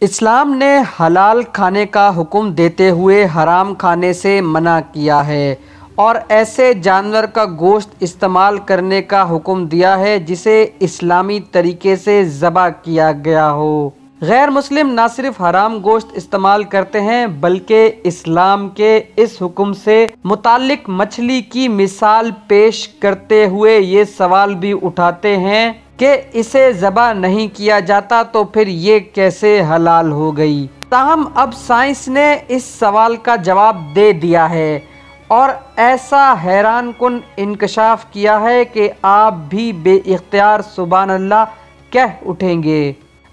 اسلام نے حلال کھانے کا حکم دیتے ہوئے حرام کھانے سے منع کیا ہے اور ایسے جانور کا گوشت استعمال کرنے کا حکم دیا ہے جسے اسلامی طریقے سے ذبح کیا گیا ہو۔ غیر مسلم نہ صرف حرام گوشت استعمال کرتے ہیں، بلکہ اسلام کے اس حکم سے متعلق مچھلی کی مثال پیش کرتے ہوئے یہ سوال بھی اٹھاتے ہیں کہ اسے ذبح نہیں کیا جاتا تو پھر یہ کیسے حلال ہو گئی؟ تاہم، اب سائنس نے اس سوال کا جواب دے دیا ہے اور ایسا حیران کن انکشاف کیا ہے کہ آپ بھی بے اختیار سبحان اللہ کہہ اٹھیں گے۔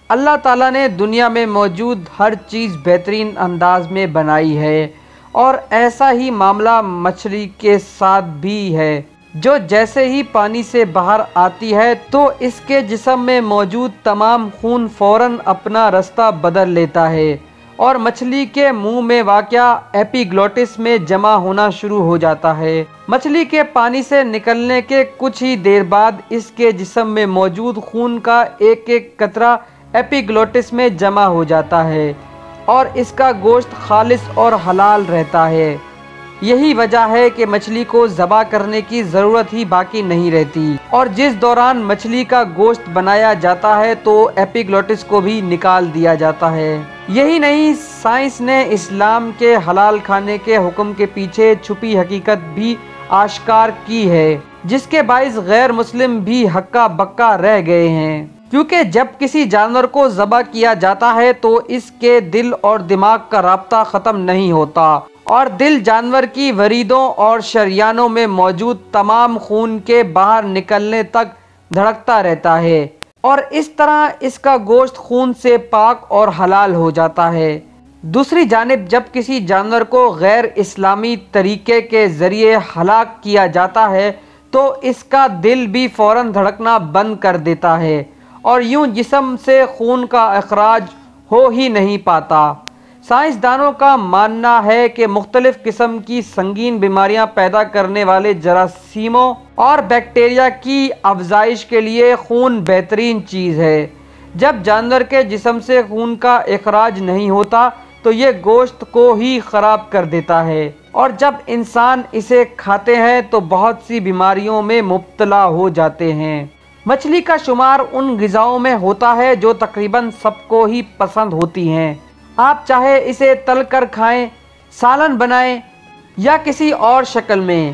اللہ تعالیٰ نے دنیا میں موجود ہر چیز بہترین انداز میں بنائی ہے اور ایسا ہی معاملہ مچھلی کے ساتھ بھی ہے۔ جو جیسے ہی پانی سے باہر آتی ہے تو اس کے جسم میں موجود تمام خون فوراً اپنا رستہ بدل لیتا ہے اور مچھلی کے منہ میں واقع ایپی گلوٹس میں جمع ہونا شروع ہو جاتا ہے۔ مچھلی کے پانی سے نکلنے کے کچھ ہی دیر بعد اس کے جسم میں موجود خون کا ایک ایک قطرہ ایپی گلوٹس میں جمع ہو جاتا ہے اور اس کا گوشت خالص اور حلال رہتا ہے۔ یہی وجہ ہے کہ مچھلی کو ذبح کرنے کی ضرورت ہی باقی نہیں رہتی۔ اور جس دوران مچھلی کا گوشت بنایا جاتا ہے تو ایپیگلوٹس کو بھی نکال دیا جاتا ہے۔ یہی نہیں، سائنس نے اسلام کے حلال کھانے کے حکم کے پیچھے چھپی حقیقت بھی آشکار کی ہے، جس کے باعث غیر مسلم بھی ہکا بکا رہ گئے ہیں۔ کیونکہ جب کسی جانور کو ذبح کیا جاتا ہے تو اس کے دل اور دماغ کا رابطہ ختم نہیں ہوتا۔ اور دل جانور کی وریدوں اور شریانوں میں موجود تمام خون کے باہر نکلنے تک دھڑکتا رہتا ہے اور اس طرح اس کا گوشت خون سے پاک اور حلال ہو جاتا ہے۔ دوسری جانب، جب کسی جانور کو غیر اسلامی طریقے کے ذریعے ہلاک کیا جاتا ہے، تو اس کا دل بھی فوراً دھڑکنا بند کر دیتا ہے اور یوں جسم سے خون کا اخراج ہو ہی نہیں پاتا۔ سائنسدانوں کا ماننا ہے کہ مختلف قسم کی سنگین بیماریاں پیدا کرنے والے جراثیموں اور بیکٹیریا کی افزائش کے لیے خون بہترین چیز ہے۔ جب جانور کے جسم سے خون کا اخراج نہیں ہوتا، تو یہ گوشت کو ہی خراب کر دیتا ہے۔ اور جب انسان اسے کھاتے ہیں، تو بہت سی بیماریوں میں مبتلا ہو جاتے ہیں۔ مچھلی کا شمار ان غذاؤں میں ہوتا ہے جو تقریباً سب کو ہی پسند ہوتی ہیں۔ آپ چاہے اسے تل کر کھائیں، سالن بنائیں یا کسی اور شکل میں۔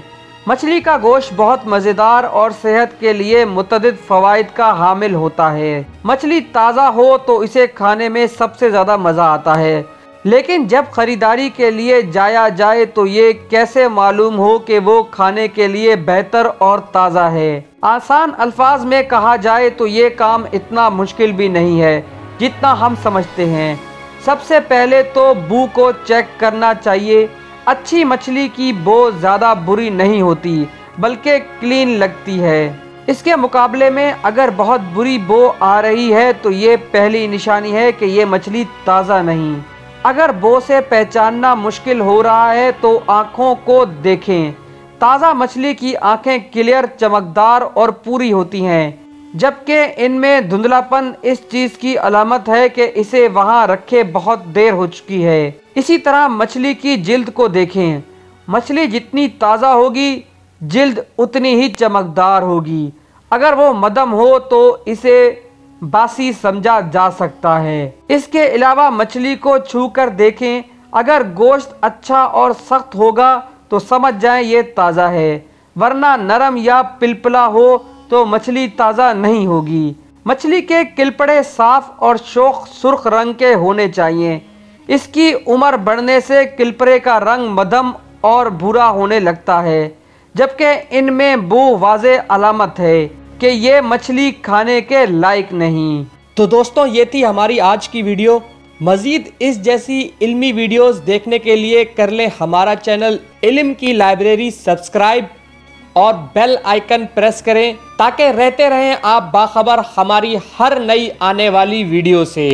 مچھلی کا گوشت بہت مزیدار اور صحت کے لیے متعدد فوائد کا حامل ہوتا ہے۔ مچھلی تازہ ہو تو اسے کھانے میں سب سے زیادہ مزہ آتا ہے۔ لیکن جب خریداری کے لیے جایا جائے تو یہ کیسے معلوم ہو کہ وہ کھانے کے لیے بہتر اور تازہ ہے؟ آسان الفاظ میں کہا جائے تو یہ کام اتنا مشکل بھی نہیں ہے جتنا ہم سمجھتے ہیں۔ سب سے پہلے تو بو کو چیک کرنا چاہیے۔ اچھی مچھلی کی بو زیادہ بری نہیں ہوتی، بلکہ کلین لگتی ہے۔ اس کے مقابلے میں اگر بہت بری بو آ رہی ہے تو یہ پہلی نشانی ہے کہ یہ مچھلی تازہ نہیں۔ اگر بو سے پہچاننا مشکل ہو رہا ہے تو آنکھوں کو دیکھیں۔ تازہ مچھلی کی آنکھیں کلیئر، چمکدار اور پوری ہوتی ہیں۔ جبکہ ان میں دھندلاپن اس چیز کی علامت ہے کہ اسے وہاں رکھے بہت دیر ہو چکی ہے۔ اسی طرح مچھلی کی جلد کو دیکھیں۔ مچھلی جتنی تازہ ہوگی، جلد اتنی ہی چمکدار ہوگی۔ اگر وہ مدم ہو تو اسے باسی سمجھا جا سکتا ہے۔ اس کے علاوہ مچھلی کو چھو کر دیکھیں۔ اگر گوشت اچھا اور سخت ہوگا تو سمجھ جائیں یہ تازہ ہے۔ ورنہ نرم یا پلپلا ہو تو مچھلی تازہ نہیں ہوگی۔ مچھلی کے کلپڑے صاف اور شوخ سرخ رنگ کے ہونے چاہیے۔ اس کی عمر بڑھنے سے کلپڑے کا رنگ مدم اور برا ہونے لگتا ہے، جبکہ ان میں بو واضح علامت ہے کہ یہ مچھلی کھانے کے لائق نہیں۔ تو دوستوں یہ تھی ہماری آج کی ویڈیو۔ مزید اس جیسی علمی ویڈیوز دیکھنے کے لیے کر لیں ہمارا چینل علم کی لائبریری سبسکرائب۔ اور بیل آئیکن پریس کریں تاکہ رہتے رہیں آپ باخبر ہماری ہر نئی آنے والی ویڈیو سے۔